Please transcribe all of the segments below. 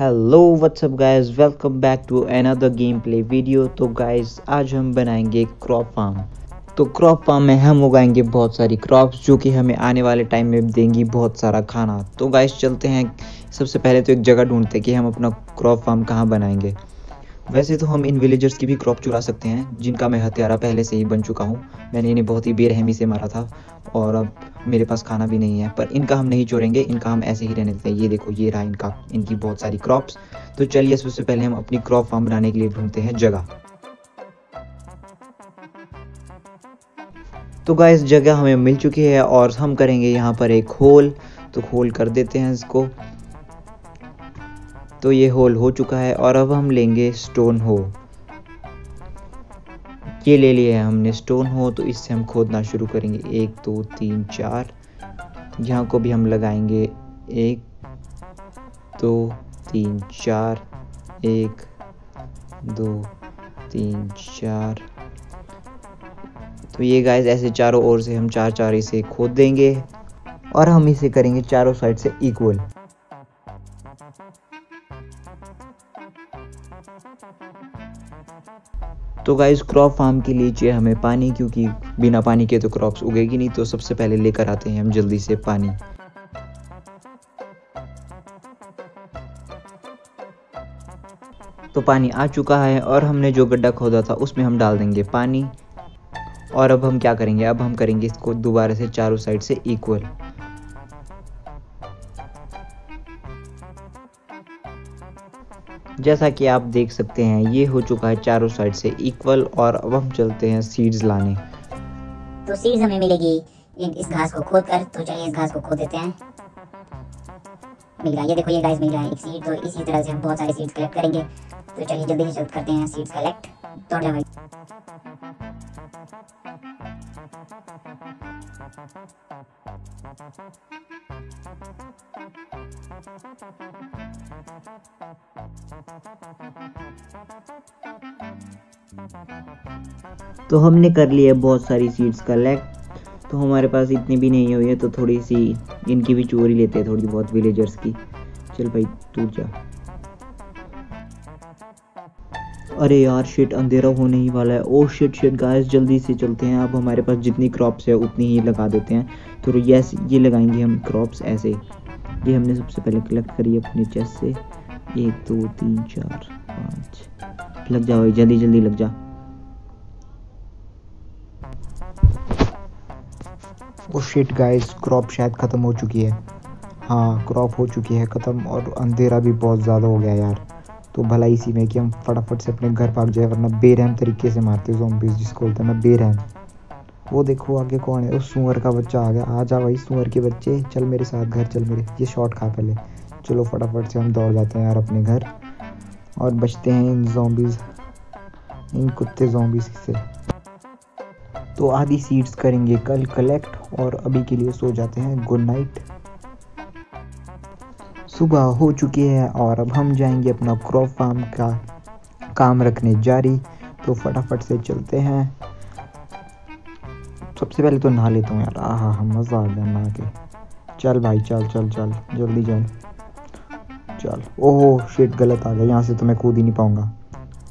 Hello what's up guys welcome back to another game play video तो guys आज हम बनाएँगे क्रॉप फार्म तो क्रॉप फार्म में हम उगाएँगे बहुत सारी क्रॉप्स जो कि हमें आने वाले टाइम में देंगी बहुत सारा खाना. तो गाइस चलते हैं. सबसे पहले तो एक जगह ढूंढते हैं कि हम अपना क्रॉप फार्म कहाँ बनाएँगे. वैसे तो हम इन विलेजर्स की भी क्रॉप चुरा सकते हैं, जिनका मैं हत्यारा पहले से ही बन चुका हूँ। मैंने इन्हें बहुत ही बेरहमी से मारा था, और अब मेरे पास खाना भी नहीं है, पर इनका हम नहीं चोरेंगे, इनका हम ऐसे ही रहने देते हैं। ये देखो, ये रहा इनका, इनकी बहुत सारी क्रॉप्स तो चलिए, सबसे पहले हम अपनी क्रॉप फार्म बनाने के लिए ढूंढते हैं जगह। तो गाइस जगह हमें मिल चुकी है, और हम करेंगे यहाँ पर एक होल तो होल कर देते हैं इसको। तो ये होल हो चुका है और अब हम लेंगे स्टोन हो। ये ले लिया है हमने स्टोन हो तो इससे हम खोदना शुरू करेंगे। एक, दो, तीन, चार। यहाँ को भी हम लगाएँगे। एक, दो, तीन, चार। एक, दो, तीन, चार। तो ये गाइस ऐसे चारों ओर से हम चार चार इसे खोद देंगे और हम इसे करेंगे चारों साइड से इक्वल तो गाइस क्रॉप फार्म के लिए चाहिए हमें पानी, क्योंकि बिना पानी के तो क्रॉप्स उगेगी नहीं तो सबसे पहले लेकर आते हैं हम जल्दी से पानी। तो पानी आ चुका है, और हमने जो गड्ढा खोदा था, उसमें हम डाल देंगे पानी। और अब हम क्या करेंगे? अब हम करेंगे इसको दोबारा से चारों साइड से इक्वल जैसा कि आप देख सकते हैं, ये हो चुका है चारों साइड से इक्वल और अब हम चलते हैं सीड्स लाने। तो सीड्स हमें मिलेगी इस घास को खोद कर तो चलिए इस घास को खोद देते हैं। मिल गया ये देखो, ये गाइस मिल गया एक सीड तो इसी तरह से हम बहुत सारे सीड्स कलेक्ट करेंगे। तो चलिए जल्दी से जल्द करते हैं सीड्स कलेक्ट तो भाई तो हमने कर लिया बहुत सारी सीड्स कलेक्ट तो हमारे पास इतनी भी नहीं हुई है तो थोड़ी सी इनकी भी चोरी लेते हैं, थोड़ी बहुत विलेजर्स की। चल भाई, तू जा। अरे यार शिट अंधेरा होने ही वाला है। ओ शिट शिट गाइस जल्दी से चलते हैं। अब हमारे पास जितनी क्रॉप्स है, उतनी ही लगा देते हैं। तो यस ये लगाएँगे हम क्रॉप्स ऐसे। ये हमने सबसे पहले कलेक्ट करी अपने चेस्ट से। एक, दो, तीन, चार, पाँच। लग जाओ जल्दी जल्दी लग जा। ओ शिट गाइस क्रॉप शायद ख़त्म हो चुकी है। हाँ क्रॉप हो चुकी है ख़त्म और अंधेरा भी बहुत ज़्यादा हो गया यार। तो भला इसी में कि हम फटाफट से अपने घर भाग जाए, वरना बेरहम तरीके से मारते जोम्बिस जिसको बोलते हैं ना बेरहम। वो देखो आगे कौन है? उस सुअर का बच्चा आ गया। आ जा भाई, सुअर के बच्चे, चल मेरे साथ घर, चल मेरे। ये शॉट खा पहले। चलो फटाफट से हम दौड़ जाते हैं यार अपने घर और बचते हैं इन जोम्बिस इन कुत्ते जोम्बिस से। तो आधी सीड्स करेंगे, कल कलेक्ट और अभी के लिए सो जाते हैं। गुड नाइट सुबह हो चुकी है और अब हम जाएँगे अपना क्रॉप फार्म का काम रखने जारी। तो फटाफट से चलते हैं। सबसे पहले तो नहा लेता हूँ यार। आहा हाँ मज़ा आ गया नहा के। चल भाई, चल चल चल। जल्दी चल चल। ओहो शेट गलत आ गया। यहाँ से तो मैं कूद ही नहीं पाऊँगा।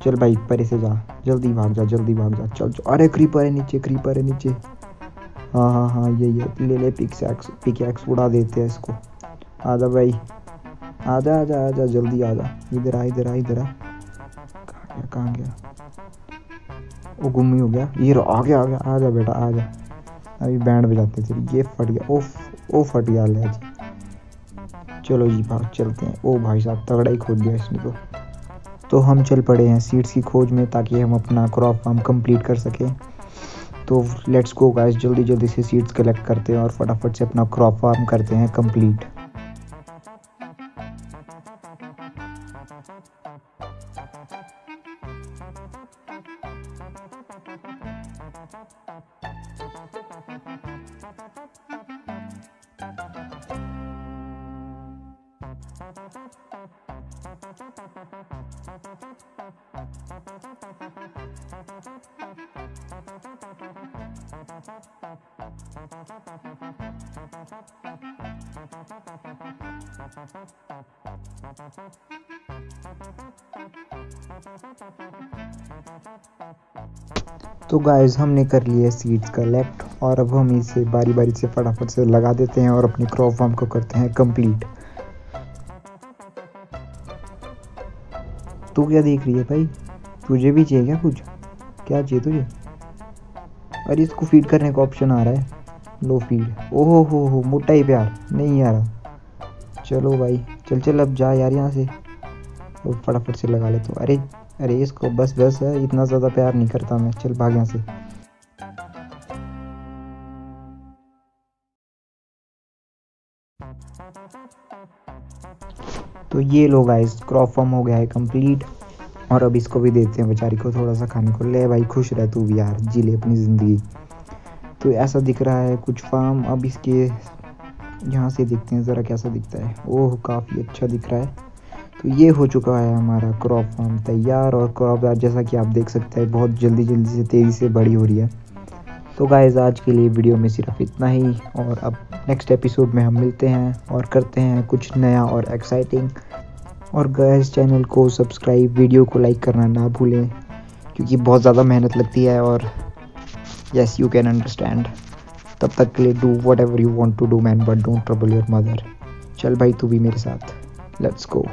चल भाई, परे से जा। जल्दी भाग जा, जल्दी भाग जा। चल चल। अरे क्रीपर है नीचे क्रीपर है नीचे। हाँ हाँ हाँ ये ये ले ले पिक्स पिक एक्स उड़ा देते हैं इसको। आजा भाई। आजा आजा आजा, जल्दी आजा। इधर आ इधर आ इधर आ। कहाँ गया कहाँ गया? वो गुम ही हो गया। ये आ गया आ गया आ जा बेटा आ जा अभी बैंड बजाते थे ये फट गया। ओफ, ओ, फट गया, ले चलो जी, भाग, चलते हैं। ओ, भाई साहब, तगड़ा ही खोद दिया इसने तो। तो हम चल पड़े हैं सीड्स की खोज में ताकि हम अपना क्रॉप फार्म कंप्लीट कर सकें। तो लेट्स गो गाइस जल्दी जल्दी से सीड्स कलेक्ट करते हैं और फटाफट से अपना क्रॉप फार्म करते हैं कंप्लीट। तो गाइस हमने कर लिया सीड्स कलेक्ट और अब हम इसे बारी बारी से फटाफट से लगा देते हैं और अपनी क्रॉप फॉर्म को करते हैं कंप्लीट तू क्या देख रही है भाई? तुझे भी चाहिए क्या कुछ? क्या चाहिए तुझे अरे, इसको फ़ीड करने का ऑप्शन आ रहा है। लो फ़ीड ओहो, हो हो, मोटा ही प्यार। नहीं आ रहा चलो भाई, चल चल, अब जा यार यहाँ से। और फटाफट से लगा ले तो अरे अरे, इसको बस बस, है, इतना ज़्यादा प्यार नहीं करता मैं। चल, भाग यहाँ से। तो ये लो गाइस क्रॉप फॉर्म हो गया है कंप्लीट और अब इसको भी देते हैं बेचारी को थोड़ा सा खाने को। ले भाई, खुश रह तू भी यार, जी ले अपनी ज़िंदगी। तो ऐसा दिख रहा है कुछ फार्म अब इसके यहाँ से देखते हैं ज़रा कैसा दिखता है। ओह, काफ़ी अच्छा दिख रहा है। तो ये हो चुका है हमारा क्रॉप फार्म तैयार और क्रॉप जैसा कि आप देख सकते हैं, बहुत जल्दी जल्दी से तेज़ी से बड़ी हो रही है। तो गाइज़ आज के लिए वीडियो में सिर्फ़ इतना ही और अब नेक्स्ट एपिसोड में हम मिलते हैं और करते हैं कुछ नया और एक्साइटिंग और गैस चैनल को सब्सक्राइब वीडियो को लाइक करना ना भूलें, क्योंकि बहुत ज़्यादा मेहनत लगती है और यस यू कैन अंडरस्टैंड तब तक के लिए do whatever you want to do man but don't trouble your mother चल भाई, तू भी मेरे साथ. Let's go